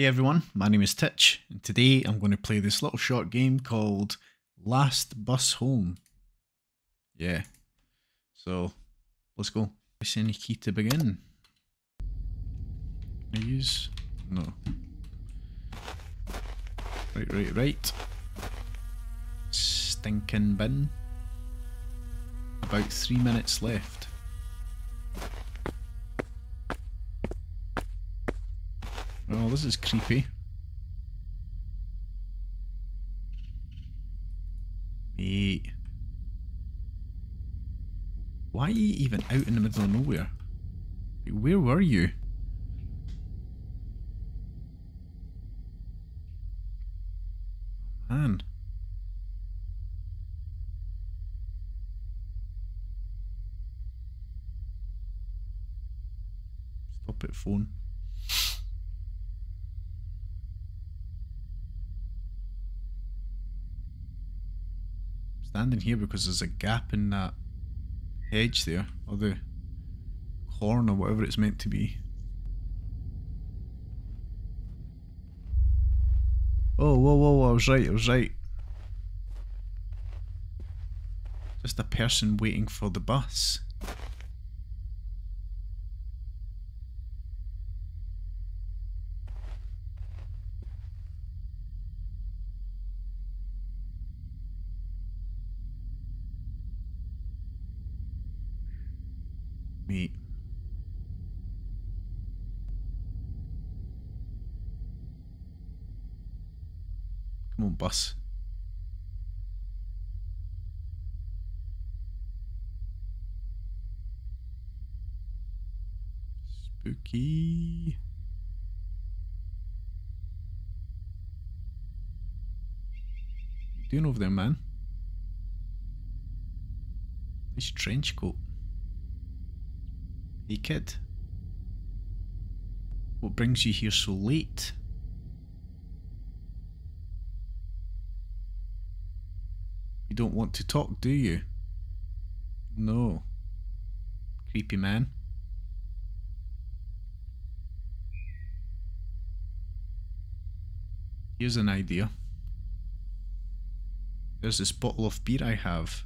Hey everyone, my name is Tich, and today I'm going to play this little short game called Last Bus Home. Yeah, so let's go. Press any key to begin. I use? No. Right, right, right. Stinking bin. About three minutes left. Oh, this is creepy. Mate. Why are you even out in the middle of nowhere? Where were you? Oh, man. Stop it, phone. Standing here because there's a gap in that hedge there, or the horn or whatever it's meant to be. Oh, whoa, whoa, whoa, I was right, I was right. Just a person waiting for the bus. Meat. Come on, bus. Spooky. What you doing over there, man? Nice trench coat. Hey kid. What brings you here so late? You don't want to talk, do you? No. Creepy man. Here's an idea. There's this bottle of beer I have.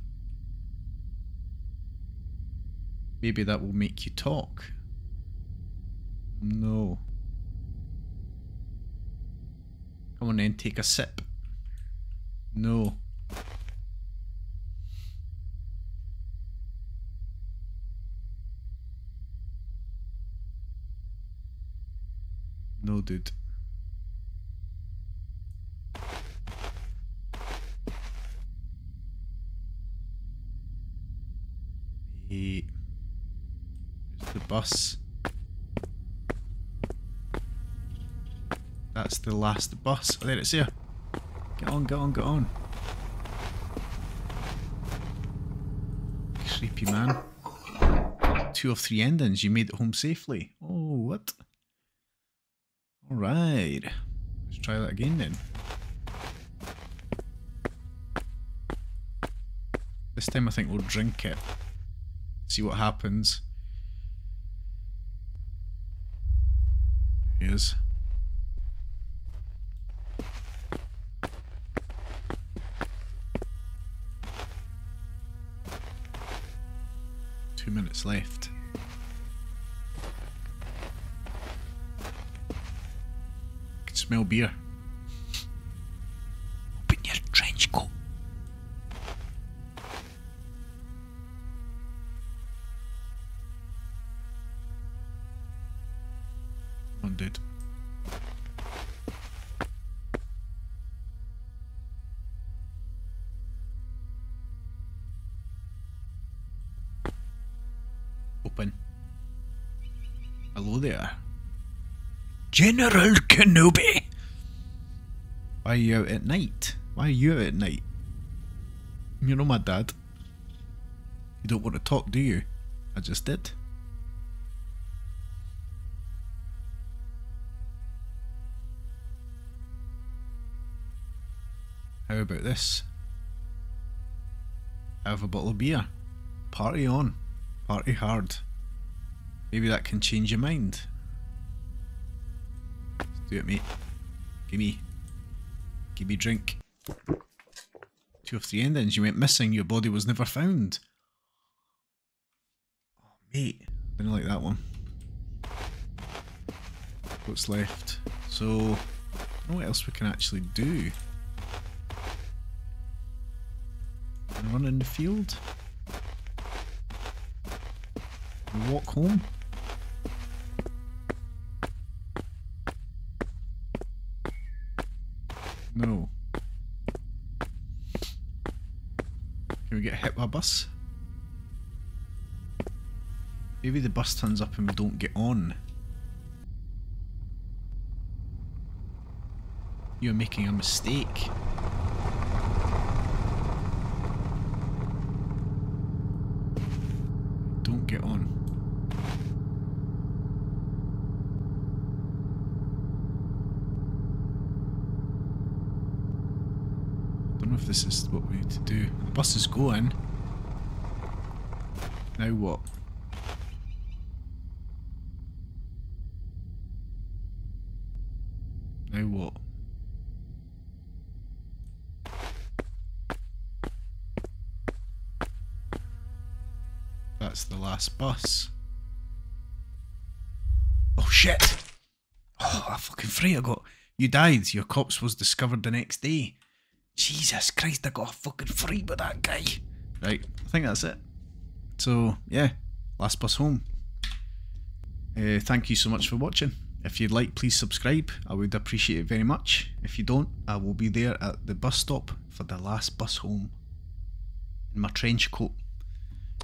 Maybe that will make you talk. No. Come on then, take a sip. No. No, dude. The bus. That's the last bus. Oh, there it's here. Get on, get on, get on. Creepy man. Two of three endings. You made it home safely. Oh, what? Alright. Let's try that again then. This time I think we'll drink it. See what happens. Is. Two minutes left. Can smell beer. Open your trench coat. Did. Open. Hello there. General Kenobi! Why are you out at night? Why are you out at night? You're not my dad. You don't want to talk, do you? I just did. How about this? Have a bottle of beer. Party on. Party hard. Maybe that can change your mind. Let's do it, mate. Gimme. Gimme drink. Two of three endings. You went missing. Your body was never found. Oh, mate. Didn't like that one. What's left? So, what else we can actually do. Run in the field. Walk home. No. Can we get hit by a bus? Maybe the bus turns up and we don't get on. You're making a mistake. Don't get on. Don't know if this is what we need to do. The bus is going. Now what? That's the last bus. Oh shit! Oh, I fucking fright I got. You died. Your corpse was discovered the next day. Jesus Christ, I got a fucking free with that guy. Right, I think that's it. So, yeah, last bus home. Uh, thank you so much for watching. If you'd like, please subscribe. I would appreciate it very much. If you don't, I will be there at the bus stop for the last bus home. In my trench coat.